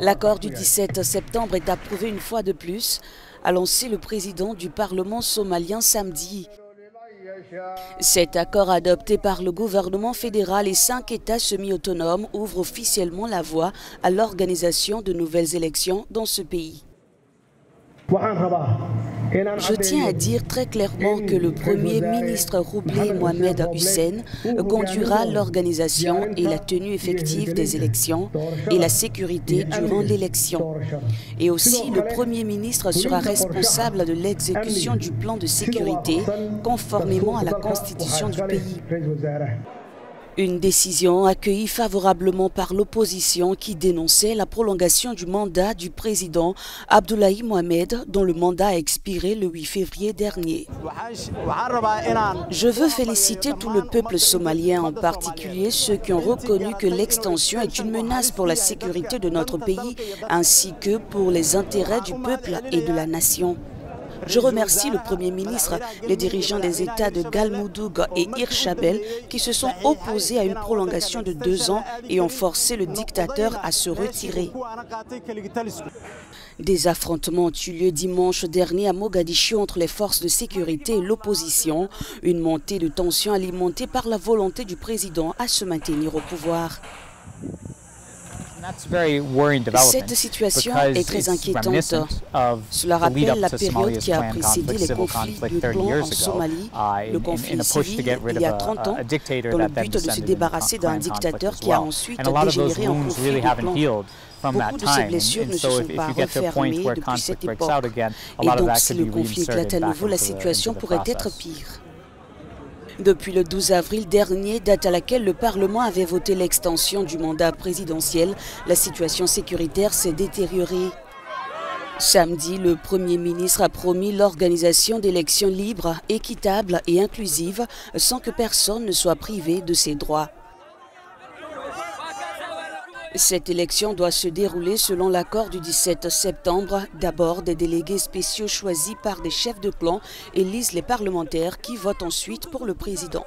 L'accord du 17 septembre est approuvé une fois de plus, a lancé le président du Parlement somalien samedi. Cet accord adopté par le gouvernement fédéral et cinq États semi-autonomes ouvre officiellement la voie à l'organisation de nouvelles élections dans ce pays. Je tiens à dire très clairement que le Premier ministre Roublé Mohamed Hussein conduira l'organisation et la tenue effective des élections et la sécurité durant l'élection. Et aussi, le Premier ministre sera responsable de l'exécution du plan de sécurité conformément à la constitution du pays. Une décision accueillie favorablement par l'opposition qui dénonçait la prolongation du mandat du président Abdoulaye Mohamed dont le mandat a expiré le 8 février dernier. Je veux féliciter tout le peuple somalien, en particulier ceux qui ont reconnu que l'extension est une menace pour la sécurité de notre pays ainsi que pour les intérêts du peuple et de la nation. Je remercie le Premier ministre, les dirigeants des États de Galmoudoug et Hirshabel qui se sont opposés à une prolongation de deux ans et ont forcé le dictateur à se retirer. Des affrontements ont eu lieu dimanche dernier à Mogadiscio entre les forces de sécurité et l'opposition, une montée de tension alimentée par la volonté du président à se maintenir au pouvoir. Cette situation est très inquiétante. Cela rappelle la période qui a précédé les conflits de clan en Somalie, le conflit civil il y a 30 ans, dans le but de se débarrasser d'un dictateur qui a ensuite dégénéré en conflit de clan. Beaucoup de ces blessures ne se sont pas refermées depuis cette époque. Et donc, si le conflit éclate à nouveau, la situation pourrait être pire. Depuis le 12 avril dernier, date à laquelle le Parlement avait voté l'extension du mandat présidentiel, la situation sécuritaire s'est détériorée. Samedi, le Premier ministre a promis l'organisation d'élections libres, équitables et inclusives sans que personne ne soit privé de ses droits. Cette élection doit se dérouler selon l'accord du 17 septembre. D'abord, des délégués spéciaux choisis par des chefs de clan élisent les parlementaires qui votent ensuite pour le président.